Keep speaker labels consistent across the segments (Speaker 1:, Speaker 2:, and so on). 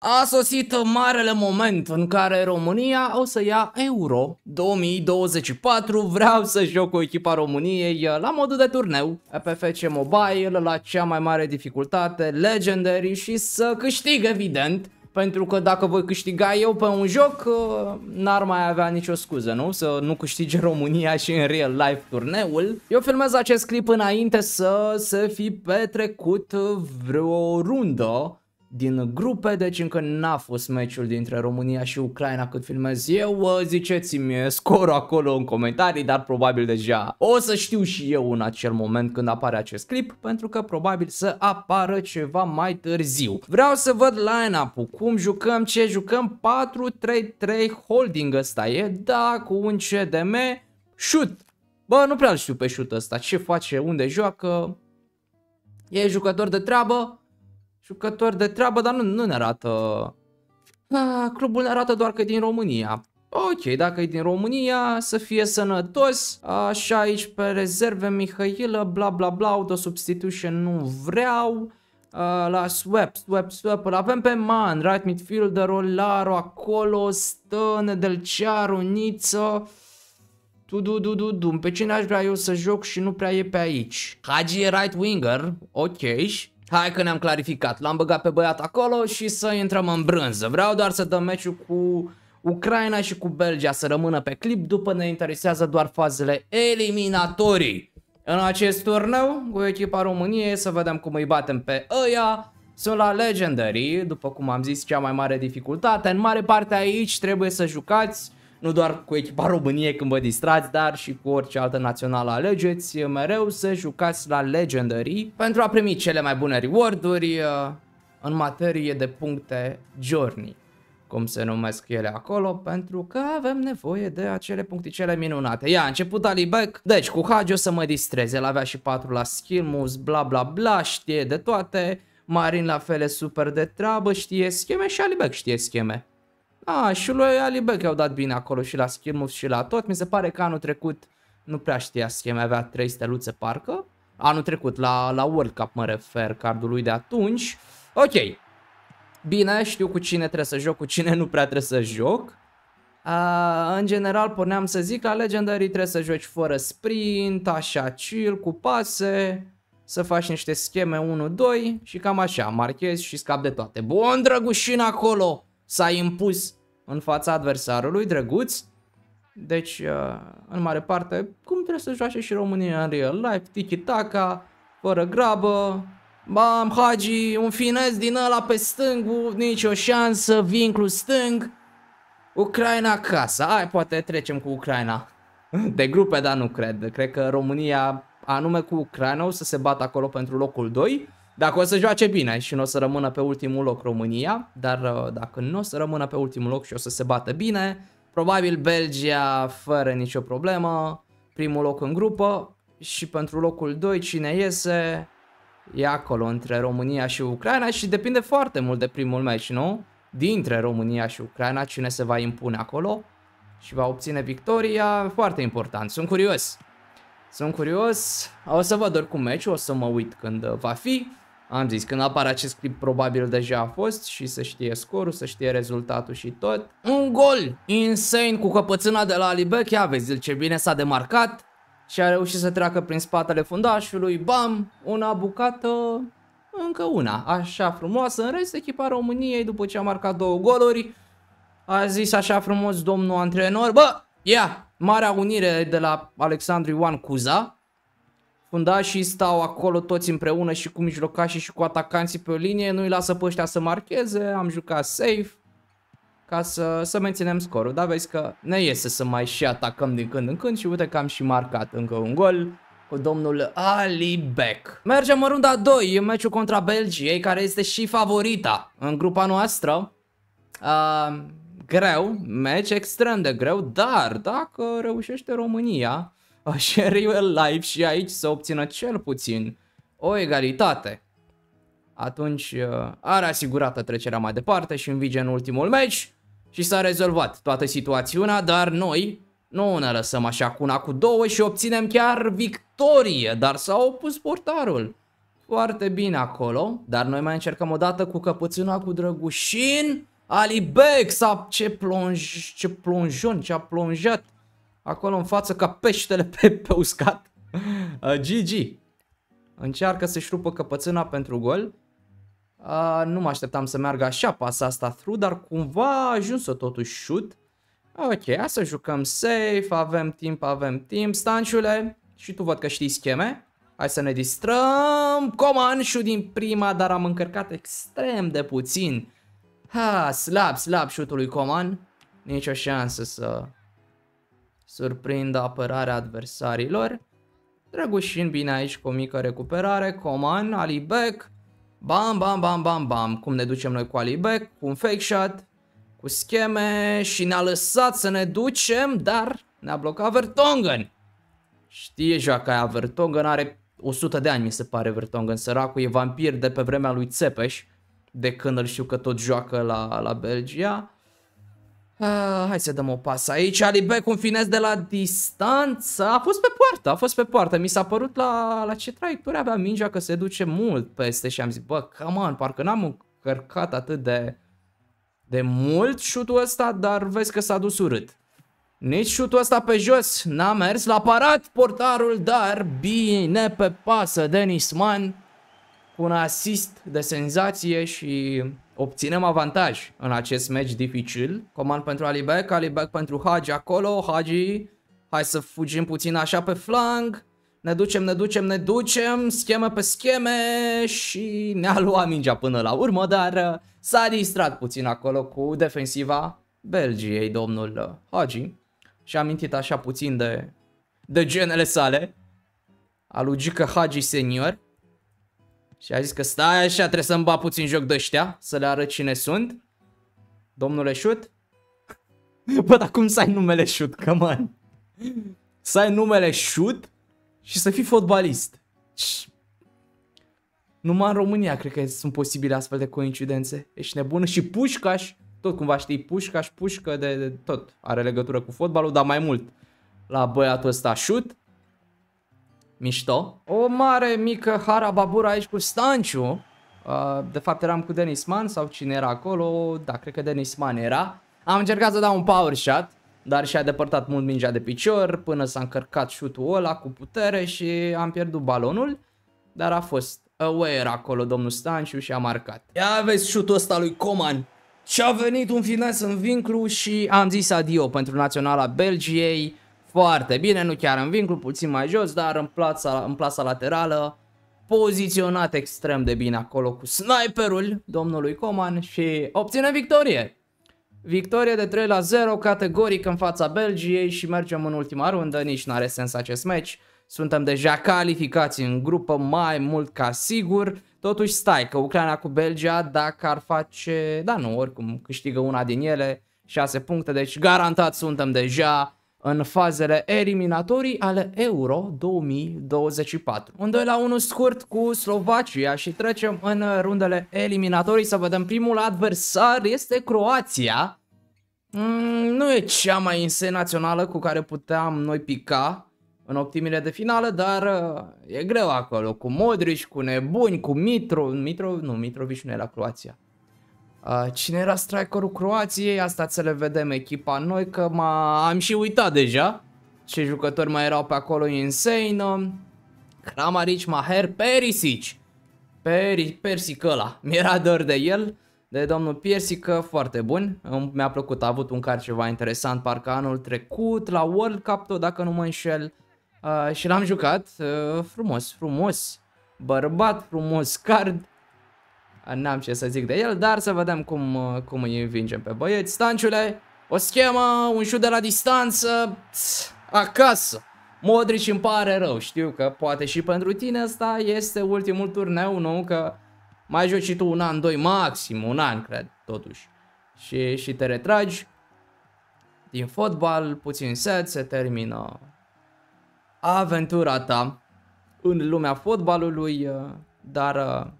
Speaker 1: A sosit marele moment în care România o să ia Euro 2024. Vreau să joc cu echipa României la modul de turneu, pe FC Mobile, la cea mai mare dificultate, Legendary și să câștig evident. Pentru că dacă voi câștiga eu pe un joc, n-ar mai avea nicio scuză, nu? Să nu câștige România și în real life turneul. Eu filmez acest clip înainte să se fi petrecut vreo rundă din grupe, deci încă n-a fost meciul dintre România și Ucraina cât filmez eu, ziceți-mi scorul acolo în comentarii, dar probabil deja o să știu și eu în acel moment când apare acest clip, pentru că probabil să apară ceva mai târziu. Vreau să văd line-up-ul, cum jucăm, ce jucăm, 4-3-3 holding ăsta e, da, cu un CDM, shoot, bă, nu prea știu pe shoot ăsta, ce face, unde joacă, e jucător de treabă, jucători de treabă, dar nu, nu ne arată... Ah, clubul ne arată doar că e din România. Ok, dacă e din România, să fie sănătos. Așa aici pe rezerve Mihailă, bla bla bla, auto substitution nu vreau. Uh, la swap, swap, swap, îl avem pe Man, right midfielder, Olaro acolo, stă, Nedelcearu, Niță. Tu, du, du, du, du, pe cine aș vrea eu să joc și nu prea e pe aici? Hagi e right winger, ok, Hai că ne-am clarificat, l-am băgat pe băiat acolo și să intrăm în brânză. Vreau doar să dăm meciul cu Ucraina și cu Belgia să rămână pe clip, după ne interesează doar fazele eliminatorii. În acest turneu, cu echipa României, să vedem cum îi batem pe ăia. Sunt la Legendary, după cum am zis, cea mai mare dificultate. În mare parte aici trebuie să jucați nu doar cu echipa României când vă distrați, dar și cu orice altă națională alegeți, mereu să jucați la Legendary pentru a primi cele mai bune reward-uri uh, în materie de puncte Journey cum se numesc ele acolo, pentru că avem nevoie de acele puncticele minunate. Ia, a început Alibek, deci cu Hagi o să mă distreze, el avea și 4 la skill moves, bla bla bla, știe de toate, Marin la fel e super de treabă, știe scheme și Alibek știe scheme. A, și lui Alibek i-au dat bine acolo și la skill și la tot. Mi se pare că anul trecut nu prea știa scheme, avea 3 steluțe parcă. Anul trecut, la, la World Cup mă refer, cardul lui de atunci. Ok. Bine, știu cu cine trebuie să joc, cu cine nu prea trebuie să joc. Uh, în general, porneam să zic, la Legendary trebuie să joci fără sprint, așa chill, cu pase, să faci niște scheme 1-2 și cam așa, marchezi și scap de toate. Bun, drăgușin acolo! S-a impus în fața adversarului, drăguț. Deci, uh, în mare parte, cum trebuie să joace și România în real life, tiki-taka, fără grabă, bam, Hagi, un finez din ăla pe stângul, nicio șansă, vinclu stâng, Ucraina acasă, hai poate trecem cu Ucraina. De grupe, dar nu cred, cred că România, anume cu Ucraina, o să se bată acolo pentru locul 2, dacă o să joace bine și nu o să rămână pe ultimul loc România, dar uh, dacă nu o să rămână pe ultimul loc și o să se bată bine, probabil Belgia fără nicio problemă, primul loc în grupă și pentru locul 2 cine iese e acolo între România și Ucraina și depinde foarte mult de primul meci, nu? Dintre România și Ucraina cine se va impune acolo și va obține victoria, foarte important, sunt curios. Sunt curios, o să văd oricum meciul, o să mă uit când va fi. Am zis, când apare acest clip probabil deja a fost și să știe scorul, să știe rezultatul și tot. Un gol insane cu căpățâna de la Alibek, ia vezi ce bine s-a demarcat și a reușit să treacă prin spatele fundașului, bam, una bucată, încă una, așa frumoasă. În rest, echipa României, după ce a marcat două goluri, a zis așa frumos domnul antrenor, bă, ia, marea unire de la Alexandru Ioan Cuza, fundașii stau acolo toți împreună și cu mijlocașii și cu atacanții pe o linie, nu-i lasă pe ăștia să marcheze, am jucat safe ca să, să menținem scorul, dar vezi că ne iese să mai și atacăm din când în când și uite că am și marcat încă un gol cu domnul Ali Beck. Mergem în runda 2, în meciul contra Belgiei, care este și favorita în grupa noastră. Uh, greu, meci extrem de greu, dar dacă reușește România și real life și aici să obțină cel puțin o egalitate. Atunci uh, are asigurată trecerea mai departe și învige în ultimul meci și s-a rezolvat toată situațiunea, dar noi nu ne lăsăm așa cu una cu două și obținem chiar victorie, dar s-a opus portarul. Foarte bine acolo, dar noi mai încercăm o dată cu căpățâna cu Drăgușin. Ali Beck sau ce plonj, ce plonjon, ce a plonjat acolo în față ca peștele pe, pe uscat. Uh, GG. Încearcă să-și rupă căpățâna pentru gol. Uh, nu mă așteptam să meargă așa pasa asta through, dar cumva a ajuns-o totuși shoot. Ok, hai să jucăm safe, avem timp, avem timp. Stanciule, și tu văd că știi scheme. Hai să ne distrăm. Coman shoot din prima, dar am încărcat extrem de puțin. Ha, slab, slab shoot lui Coman. Nici o șansă să surprindă apărarea adversarilor. Drăgușin bine aici cu o mică recuperare. Coman, Ali Beck. Bam, bam, bam, bam, bam. Cum ne ducem noi cu Ali Beck? Cu un fake shot. Cu scheme și ne-a lăsat să ne ducem, dar ne-a blocat Vertonghen. Știe joaca aia, Vertonghen are 100 de ani mi se pare Vertonghen, săracul e vampir de pe vremea lui Țepeș, de când îl știu că tot joacă la, la Belgia. Uh, hai să dăm o pasă aici, Alibec un finez de la distanță, a fost pe poartă, a fost pe poartă, mi s-a părut la, la ce traiectorie avea mingea că se duce mult peste și am zis, bă, come on, parcă n-am încărcat atât de, de mult șutul ăsta, dar vezi că s-a dus urât. Nici șutul ăsta pe jos n-a mers, l-a parat. Portarul, dar bine pe pasă Denis Mann cu un asist de senzație și obținem avantaj în acest match dificil. Comand pentru Alibek, Alibek pentru Hagi acolo, Hagi, hai să fugim puțin așa pe flank. Ne ducem, ne ducem, ne ducem, scheme pe scheme și ne-a luat mingea până la urmă, dar uh, s-a distrat puțin acolo cu defensiva Belgiei, domnul uh, Hagi. Și a amintit așa puțin de, de genele sale, a lui Gică Hagi senior. Și a zis că stai așa, trebuie să-mi bat puțin joc de ăștia, să le arăt cine sunt. Domnule Șut? Bă, dar cum să ai numele Șut, căman? Să ai numele Șut și să fii fotbalist. Numai în România cred că sunt posibile astfel de coincidențe. Ești nebună și Pușcaș, tot cumva știi, Pușcaș, Pușcă de, de tot are legătură cu fotbalul, dar mai mult la băiatul ăsta Șut mișto. O mare mică harababura aici cu Stanciu. Uh, de fapt eram cu Denis Man sau cine era acolo, da, cred că Denis Man era. Am încercat să dau un power shot, dar și-a depărtat mult mingea de picior până s-a încărcat șutul ăla cu putere și am pierdut balonul. Dar a fost aware acolo domnul Stanciu și a marcat. Ia vezi șutul ăsta lui Coman. Și a venit un fines în vinclu și am zis adio pentru naționala Belgiei foarte bine, nu chiar în vincul, puțin mai jos, dar în plasa, în plasa laterală, poziționat extrem de bine acolo cu sniperul domnului Coman și obține victorie. Victorie de 3 la 0, categoric în fața Belgiei și mergem în ultima rundă, nici nu are sens acest match. Suntem deja calificați în grupă mai mult ca sigur. Totuși stai că Ucraina cu Belgia dacă ar face, da nu, oricum câștigă una din ele, 6 puncte, deci garantat suntem deja în fazele eliminatorii ale Euro 2024. Un 2 la 1 scurt cu Slovacia și trecem în rundele eliminatorii să vedem primul adversar este Croația. Mm, nu e cea mai insane națională cu care puteam noi pica în optimile de finală, dar uh, e greu acolo, cu Modric, cu nebuni, cu Mitro, Mitro, nu, Mitrovic nu e la Croația. Uh, cine era strikerul Croației? Asta să le vedem echipa noi, că am și uitat deja ce jucători mai erau pe acolo insane. Kramaric, Maher, Perisic. Peri, Persic ăla. Mi-era dor de el, de domnul Persic, foarte bun. Mi-a plăcut, a avut un card ceva interesant parcă anul trecut, la World Cup tot, dacă nu mă înșel. Uh, și l-am jucat, uh, frumos, frumos. Bărbat, frumos card. N-am ce să zic de el, dar să vedem cum, uh, cum îi învingem pe băieți. Stanciule, o schemă, un șut de la distanță, tss, acasă. Modric îmi pare rău, știu că poate și pentru tine asta este ultimul turneu, nu? Că mai joci și tu un an, doi, maxim, un an, cred, totuși. Și, și te retragi din fotbal, puțin set, se termină aventura ta în lumea fotbalului, uh, dar uh,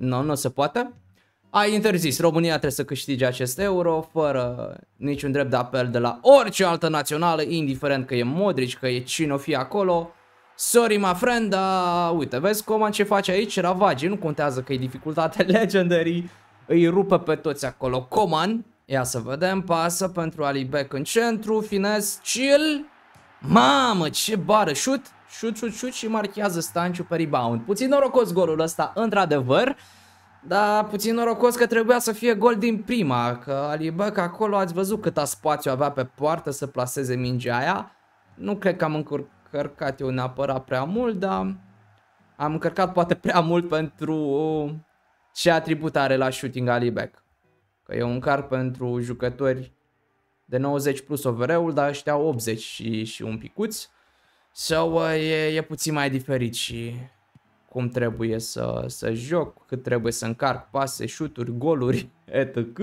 Speaker 1: nu, nu se poate. Ai interzis, România trebuie să câștige acest euro fără niciun drept de apel de la orice altă națională, indiferent că e Modric, că e cine o fi acolo. Sorry, my friend, dar uite, vezi Coman ce face aici? Ravage, nu contează că e dificultate legendary, îi rupe pe toți acolo. Coman, ia să vedem, pasă pentru Ali Beck în centru, fines, chill. Mamă, ce bară, shoot, shoot, shoot, shoot și marchează Stanciu pe rebound. Puțin norocos golul ăsta, într-adevăr. Da, puțin norocos că trebuia să fie gol din prima, că Alibăc acolo ați văzut câta spațiu avea pe poartă să placeze mingea aia. Nu cred că am încărcat eu neapărat prea mult, dar am încărcat poate prea mult pentru ce atribut are la shooting Alibek. Că eu încarc pentru jucători de 90 plus overall, dar ăștia 80 și, și un picuț. Sau so, e, e puțin mai diferit și cum trebuie să, să joc, cât trebuie să încarc pase, șuturi, goluri, etc.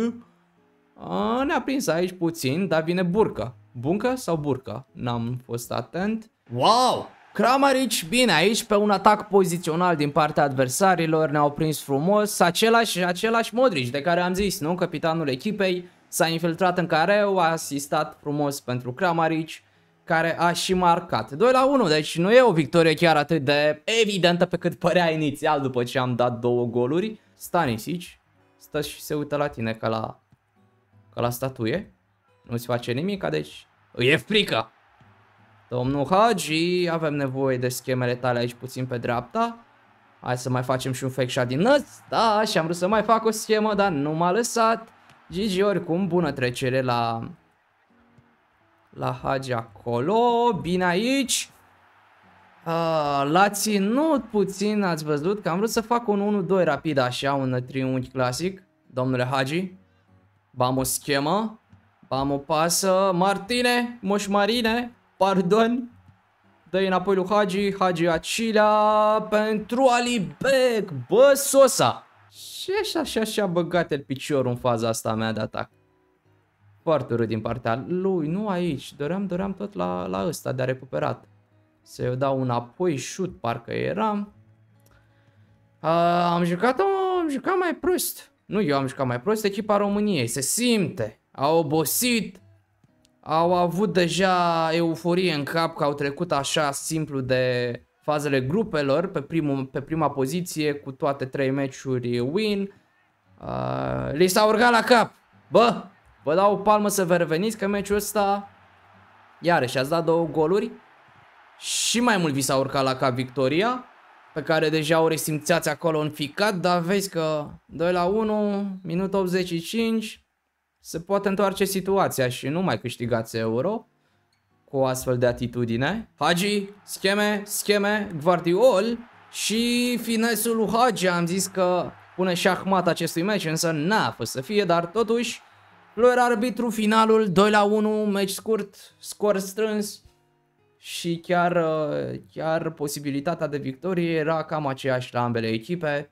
Speaker 1: Ne-a prins aici puțin, dar vine burcă. Buncă sau burcă? N-am fost atent. Wow! Kramaric, bine, aici pe un atac pozițional din partea adversarilor ne-au prins frumos același, același Modric de care am zis, nu? Capitanul echipei s-a infiltrat în careu, a asistat frumos pentru Kramaric care a și marcat. 2 la 1, deci nu e o victorie chiar atât de evidentă pe cât părea inițial după ce am dat două goluri. Stanisic stă și se uită la tine ca la, ca la statuie. Nu-ți face nimic, deci îi e frică. Domnul Hagi, avem nevoie de schemele tale aici puțin pe dreapta. Hai să mai facem și un fake shot din năți. Da, și am vrut să mai fac o schemă, dar nu m-a lăsat. Gigi oricum, bună trecere la la Hagi acolo. Bine aici. L-a ținut puțin, ați văzut, că am vrut să fac un 1-2 rapid așa, un triunghi clasic. Domnule Hagi. Bam o schemă. Bam o pasă. Martine, moșmarine, pardon. dă înapoi lui Hagi, Hagi Acilea pentru Ali Beck. Bă, Sosa. Și așa, așa, așa băgat el piciorul în faza asta mea de atac. Foarte urât din partea lui, nu aici, doream, doream tot la, la ăsta de a recuperat. Să-i dau înapoi, shoot, parcă era. Uh, am jucat, am jucat mai prost. Nu eu am jucat mai prost, echipa României, se simte. Au obosit, au avut deja euforie în cap că au trecut așa simplu de fazele grupelor pe, primul, pe prima poziție cu toate trei meciuri win. Uh, li s-a urcat la cap. Bă, Vă dau o palmă să vă reveniți că meciul ăsta iarăși ați dat două goluri și mai mult vi s-a urcat la cap victoria pe care deja o resimțeați acolo în ficat, dar vezi că 2 la 1, minut 85 se poate întoarce situația și nu mai câștigați euro cu o astfel de atitudine. Hagi, scheme, scheme, Guardiol și finesul lui Hagi am zis că pune șahmat acestui meci, însă n-a fost să fie, dar totuși lui era arbitru finalul 2 la 1, meci scurt, scor strâns și chiar, uh, chiar posibilitatea de victorie era cam aceeași la ambele echipe.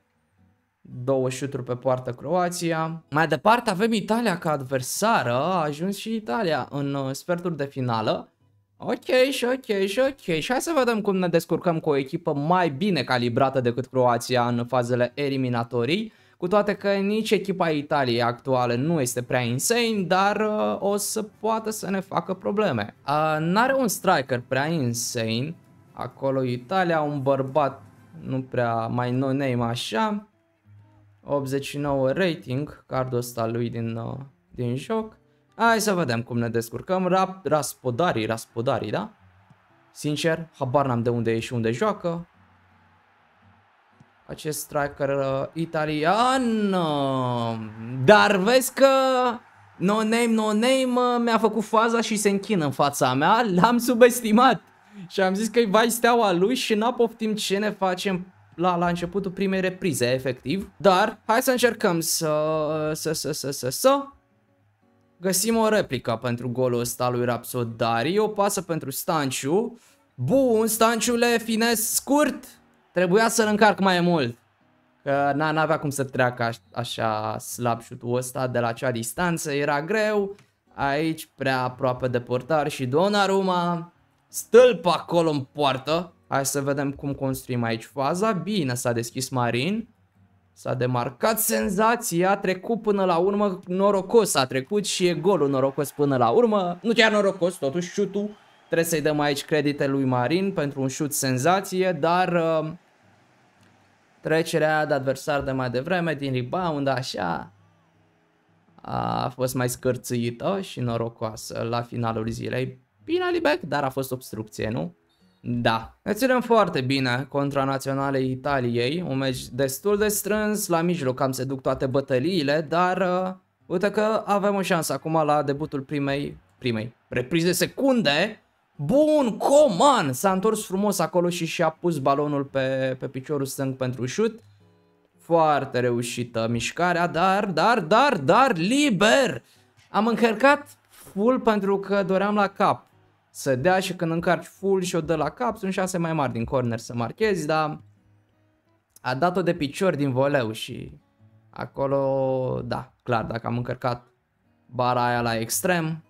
Speaker 1: Două șuturi pe poartă Croația. Mai departe avem Italia ca adversară, a ajuns și Italia în uh, sferturi de finală. Ok și ok și ok și hai să vedem cum ne descurcăm cu o echipă mai bine calibrată decât Croația în fazele eliminatorii. Cu toate că nici echipa Italiei actuală nu este prea insane, dar uh, o să poată să ne facă probleme. Uh, N-are un striker prea insane, acolo Italia, un bărbat nu prea mai no-name așa, 89 rating, cardul ăsta lui din, uh, din joc. Hai să vedem cum ne descurcăm. Rap, raspodarii, raspodarii, da? Sincer, habar n-am de unde e și unde joacă acest striker uh, italian. Uh, dar vezi că No Name, No Name uh, mi-a făcut faza și se închină în fața mea. L-am subestimat. Și am zis că-i vai steaua lui și n-a poftim ce ne facem la, la începutul primei reprize, efectiv. Dar, hai să încercăm să, să, să, să, să, să găsim o replică pentru golul ăsta lui Rapsodari. O pasă pentru Stanciu. Bun, Stanciule, fines scurt. Trebuia să-l încarc mai mult. Că n-avea cum să treacă aș așa slab șutul ăsta de la acea distanță. Era greu. Aici prea aproape de portar și Donnarumma stâlp acolo în poartă. Hai să vedem cum construim aici faza. Bine, s-a deschis Marin. S-a demarcat senzația, a trecut până la urmă, norocos a trecut și e golul norocos până la urmă. Nu chiar norocos, totuși șutul Trebuie să-i dăm aici credite lui Marin pentru un șut senzație, dar uh, trecerea de adversar de mai devreme din rebound, așa, a fost mai scârțâită și norocoasă la finalul zilei. Bine Alibec, dar a fost obstrucție, nu? Da. Ne ținem foarte bine contra naționalei Italiei, un meci destul de strâns, la mijloc am se duc toate bătăliile, dar uh, uite că avem o șansă acum la debutul primei, primei, reprize secunde. Bun, Coman s-a întors frumos acolo și și-a pus balonul pe, pe piciorul stâng pentru șut. Foarte reușită mișcarea, dar, dar, dar, dar, liber! Am încărcat full pentru că doream la cap să dea și când încarci full și o dă la cap, sunt șanse mai mari din corner să marchezi, dar a dat-o de picior din voleu și acolo, da, clar, dacă am încărcat bara aia la extrem,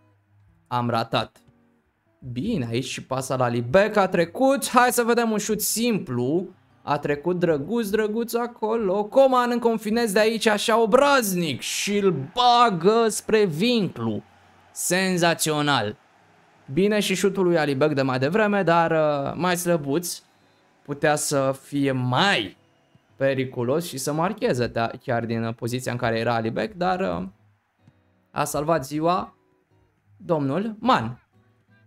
Speaker 1: am ratat. Bine, aici și pasa la Libec a trecut, hai să vedem un șut simplu, a trecut drăguț, drăguț acolo, Coman în confinez de aici așa obraznic și îl bagă spre vinclu. Senzațional. Bine și șutul lui Alibek de mai devreme, dar uh, mai slăbuț. Putea să fie mai periculos și să marcheze chiar din poziția în care era Alibek, dar uh, a salvat ziua domnul Man.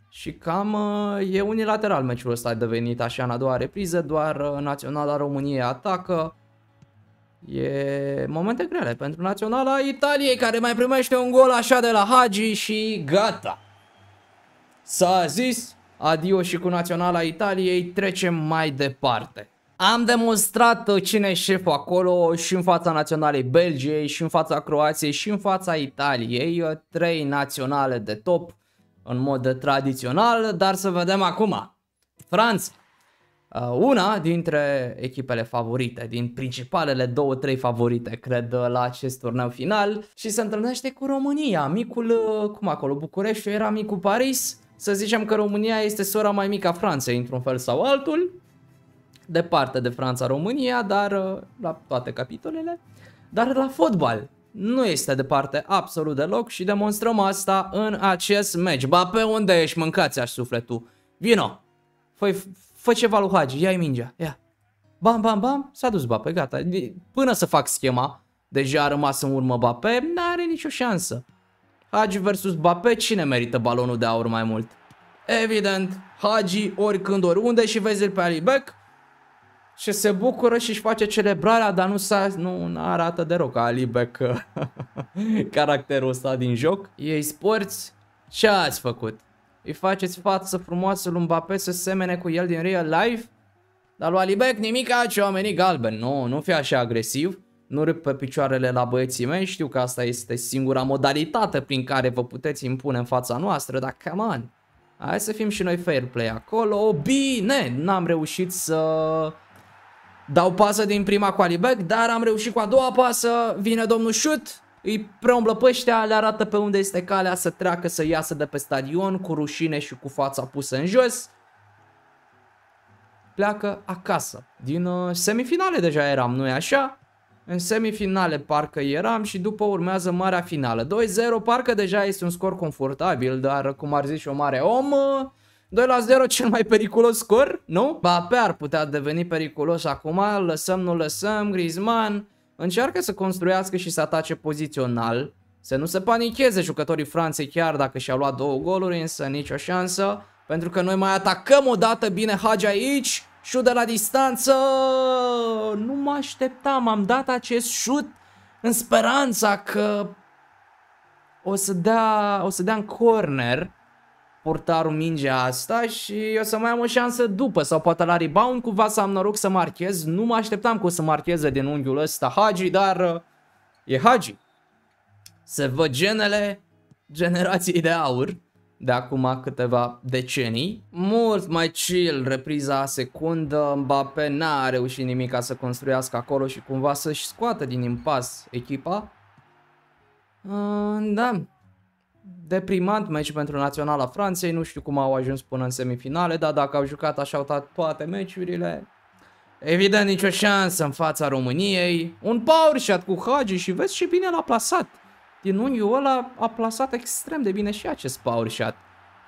Speaker 1: Și cam uh, e unilateral meciul ăsta a devenit așa în a doua repriză, doar uh, Naționala României atacă. E momente grele pentru Naționala Italiei care mai primește un gol așa de la Hagi și gata. S-a zis adio și cu Naționala Italiei, trecem mai departe. Am demonstrat cine e șeful acolo și în fața naționalei Belgiei și în fața Croației și în fața Italiei, trei naționale de top în mod tradițional, dar să vedem acum. Franța, una dintre echipele favorite, din principalele două, trei favorite, cred, la acest turneu final și se întâlnește cu România, micul, cum acolo, București era micul Paris, să zicem că România este sora mai mică a Franței, într-un fel sau altul, departe de Franța-România, dar uh, la toate capitolele, dar la fotbal nu este departe absolut deloc și demonstrăm asta în acest meci. Ba pe unde ești, mâncați aș sufletul. Vino, fă, fă ceva lui Hagi, ia-i mingea, ia. Bam, bam, bam, s-a dus Bape, gata. Până să fac schema, deja a rămas în urmă Bape, n-are nicio șansă. Hagi versus Bape, cine merită balonul de aur mai mult? Evident, Hagi oricând oriunde și vezi pe Alibek și se bucură și își face celebrarea, dar nu, s-a, nu arată deloc ca Alibek caracterul ăsta din joc. Ei sporți, ce ați făcut? Îi faceți față frumoasă lui Mbappé să semene cu el din real life? Dar lui Alibek nimic ce oamenii galben. Nu, nu fi așa agresiv nu râp pe picioarele la băieții mei, știu că asta este singura modalitate prin care vă puteți impune în fața noastră, dar come on, hai să fim și noi fair play acolo, bine, n-am reușit să dau pasă din prima cu Alibek, dar am reușit cu a doua pasă, vine domnul șut, îi preumblă pe ăștia, le arată pe unde este calea să treacă, să iasă de pe stadion cu rușine și cu fața pusă în jos. Pleacă acasă. Din uh, semifinale deja eram, nu-i așa? În semifinale parcă eram și după urmează marea finală. 2-0 parcă deja este un scor confortabil, dar cum ar zice o mare om, 2 la 0 cel mai periculos scor, nu? Bape ar putea deveni periculos acum, lăsăm, nu lăsăm, Griezmann încearcă să construiască și să atace pozițional, să nu se panicheze jucătorii Franței chiar dacă și-au luat două goluri, însă nicio șansă, pentru că noi mai atacăm o dată bine Hagi aici, Șut de la distanță! Nu mă așteptam, am dat acest șut în speranța că o să dea, o să dea în corner portarul mingea asta și o să mai am o șansă după sau poate la rebound cumva să am noroc să marchez. Nu mă așteptam că o să marcheze din unghiul ăsta Hagi, dar uh, e Hagi. Se văd genele generației de aur de acum câteva decenii. Mult mai chill, repriza secundă, Mbappé n-a reușit nimic ca să construiască acolo și cumva să-și scoată din impas echipa. Uh, da, deprimant meci pentru Naționala Franței, nu știu cum au ajuns până în semifinale, dar dacă au jucat așa toate meciurile, evident nicio șansă în fața României. Un power shot cu Hagi și vezi ce bine l-a plasat din unghiul ăla a plasat extrem de bine și acest power shot.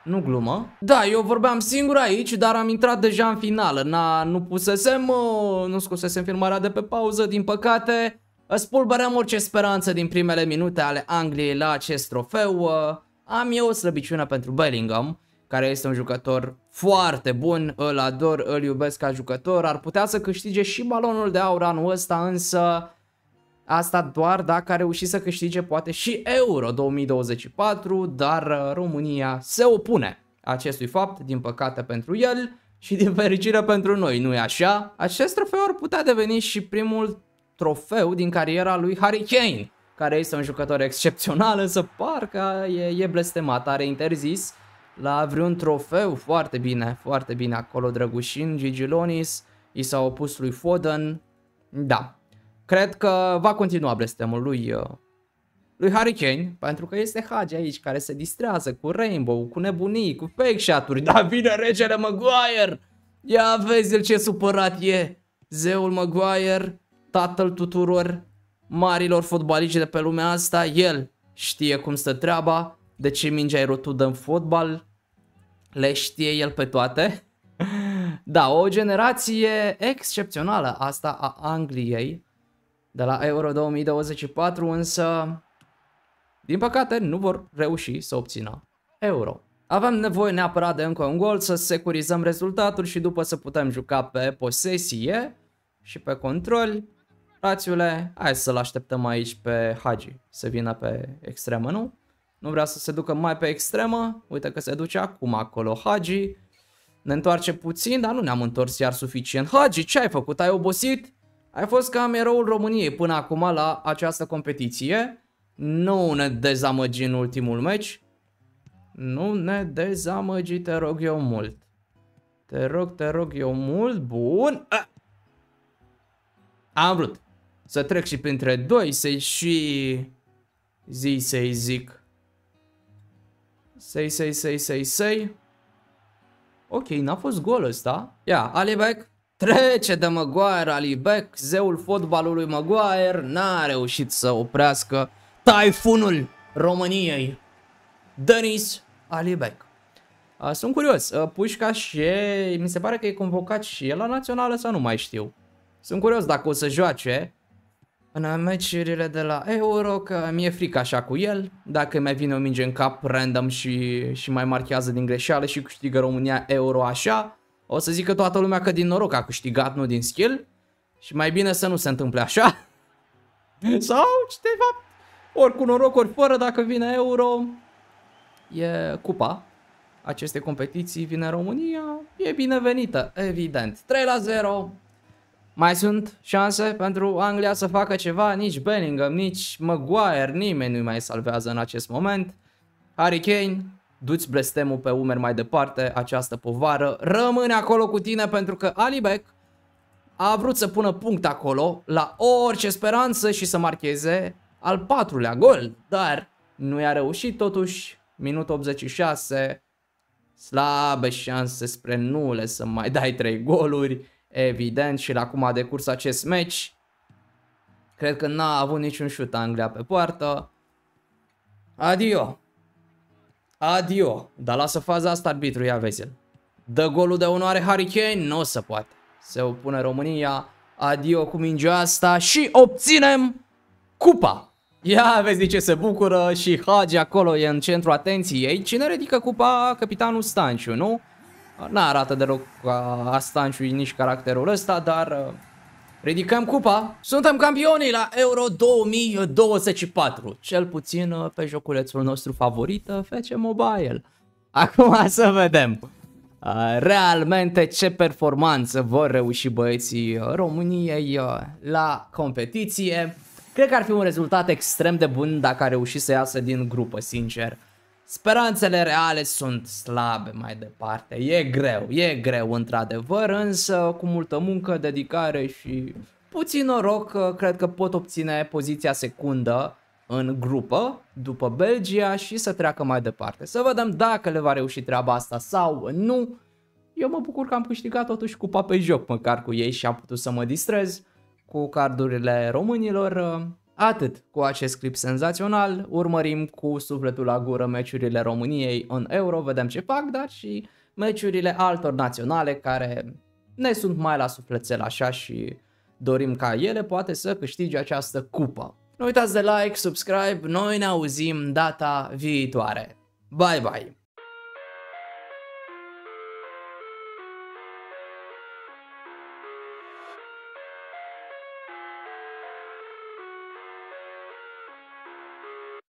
Speaker 1: Nu glumă. Da, eu vorbeam singur aici, dar am intrat deja în finală. Na, nu pusesem, uh, nu scosesem filmarea de pe pauză, din păcate. Spulberăm orice speranță din primele minute ale Angliei la acest trofeu. Uh, am eu o slăbiciune pentru Bellingham, care este un jucător foarte bun, îl ador, îl iubesc ca jucător. Ar putea să câștige și balonul de aur anul ăsta, însă Asta doar dacă a reușit să câștige poate și Euro 2024, dar uh, România se opune acestui fapt, din păcate pentru el și din fericire pentru noi, nu-i așa? Acest trofeu ar putea deveni și primul trofeu din cariera lui Harry Kane, care este un jucător excepțional, însă parcă e, e blestemat, are interzis la vreun trofeu foarte bine, foarte bine acolo Drăgușin, Gigi Lonis, i s-a opus lui Foden, da, Cred că va continua blestemul lui, uh, lui Harry Kane, pentru că este Hagi aici care se distrează cu Rainbow, cu nebunii, cu fake shot-uri. Da, vine regele Maguire! Ia vezi-l ce supărat e! Zeul Maguire, tatăl tuturor marilor fotbaliști de pe lumea asta, el știe cum stă treaba, de ce mingea e rotudă în fotbal, le știe el pe toate. Da, o generație excepțională asta a Angliei, de la Euro 2024, însă, din păcate, nu vor reuși să obțină Euro. Avem nevoie neapărat de încă un gol să securizăm rezultatul și după să putem juca pe posesie și pe control. Rațiule, hai să-l așteptăm aici pe Hagi să vină pe extremă, nu? Nu vrea să se ducă mai pe extremă, uite că se duce acum acolo Hagi. Ne întoarce puțin, dar nu ne-am întors iar suficient. Hagi, ce ai făcut? Ai obosit? Ai fost cam eroul României până acum la această competiție. Nu ne dezamăgi în ultimul meci. Nu ne dezamăgi, te rog eu mult. Te rog, te rog eu mult. Bun. A! Am vrut să trec și printre doi, să-i și zi, să-i zic. Să-i, să-i, să-i, să-i, să-i. Ok, n-a fost gol ăsta. Ia, Alibek, Trece de Maguire, Ali Beck, zeul fotbalului Maguire, n-a reușit să oprească taifunul României. Denis Alibec. Sunt curios, Pușca și mi se pare că e convocat și el la națională sau nu mai știu. Sunt curios dacă o să joace în meciurile de la Euro, că mi-e frică așa cu el. Dacă mai vine o minge în cap random și, și mai marchează din greșeală și câștigă România Euro așa, o să zică toată lumea că din noroc a câștigat, nu din skill. Și mai bine să nu se întâmple așa. Sau ceva, ori cu noroc, ori fără, dacă vine Euro, e cupa aceste competiții, vine România, e binevenită, evident. 3 la 0, mai sunt șanse pentru Anglia să facă ceva, nici Bellingham, nici Maguire, nimeni nu mai salvează în acest moment. Harry Kane duți blestemul pe umeri mai departe, această povară rămâne acolo cu tine pentru că Alibek a vrut să pună punct acolo la orice speranță și să marcheze al patrulea gol, dar nu i-a reușit totuși, minut 86, slabe șanse spre nule să mai dai 3 goluri, evident și la acum a decurs acest meci. Cred că n-a avut niciun șut Anglia pe poartă. Adio! Adio. Dar lasă faza asta arbitru, ia vezi -l. Dă golul de onoare Harry Kane? Nu se poate. Se opune România. Adio cu mingea asta și obținem cupa. Ia vezi de ce se bucură și Hagi acolo e în centru atenției. Cine ridică cupa? Capitanul Stanciu, nu? N-arată deloc ca Stanciu nici caracterul ăsta, dar Ridicăm cupa. Suntem campioni la Euro 2024. Cel puțin uh, pe joculețul nostru favorit, uh, FC Mobile. Acum să vedem. Uh, realmente ce performanță vor reuși băieții României la competiție. Cred că ar fi un rezultat extrem de bun dacă a reușit să iasă din grupă, sincer. Speranțele reale sunt slabe mai departe. E greu, e greu într-adevăr, însă cu multă muncă, dedicare și puțin noroc, cred că pot obține poziția secundă în grupă după Belgia și să treacă mai departe. Să vedem dacă le va reuși treaba asta sau nu. Eu mă bucur că am câștigat totuși cupa pe joc măcar cu ei și am putut să mă distrez cu cardurile românilor. Atât cu acest clip senzațional, urmărim cu sufletul la gură meciurile României în Euro, vedem ce fac, dar și meciurile altor naționale care ne sunt mai la sufletel așa și dorim ca ele poate să câștige această cupă. Nu uitați de like, subscribe, noi ne auzim data viitoare. Bye bye!